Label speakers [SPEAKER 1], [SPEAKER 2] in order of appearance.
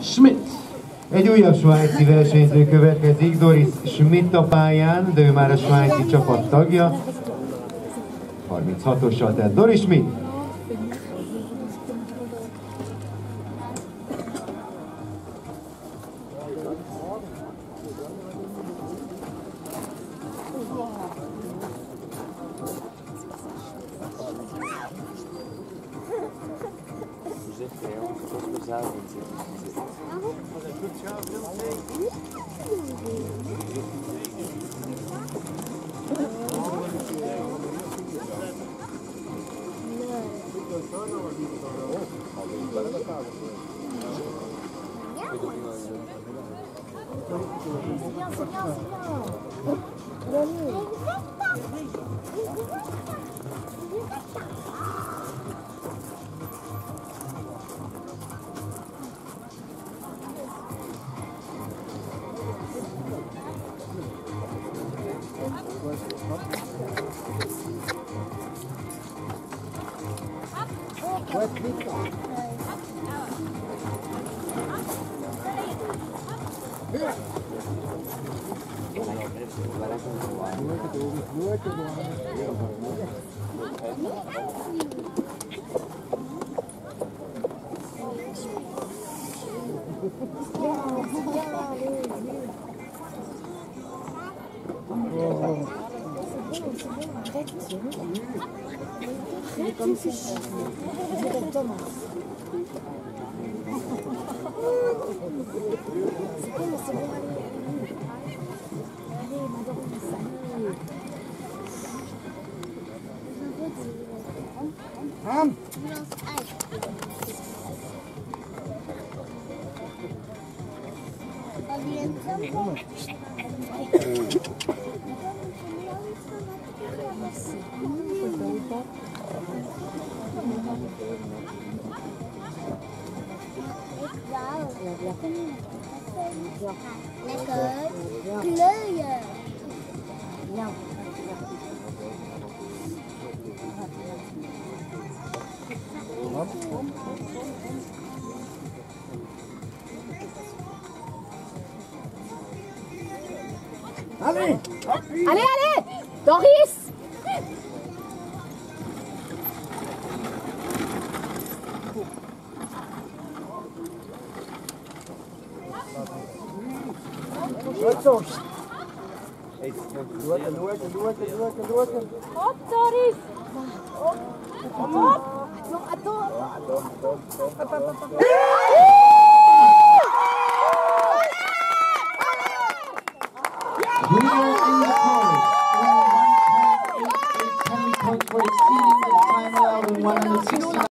[SPEAKER 1] Schmidt.
[SPEAKER 2] Egy újabb svájci versenyző következik, Doris Schmidt a pályán, de ő már a svájci csapat tagja. 36-ossal tett Doris Schmidt.
[SPEAKER 3] É uma coisa que usavam, Senhor, senhor, senhor!
[SPEAKER 4] Đó, click rồi. Oh. Il est comme ça. C'est bon, c'est. Allez, ça. Hum. Hum.
[SPEAKER 5] Kleuren. Allez,
[SPEAKER 4] allez Doris Отцом. Двойка, двойка, двойка, двойка, двойка. Оп, Торис. Оп. Оп. Оп. Оп. Оп. Оп. Оп. Оп. Оп. Оп. Оп.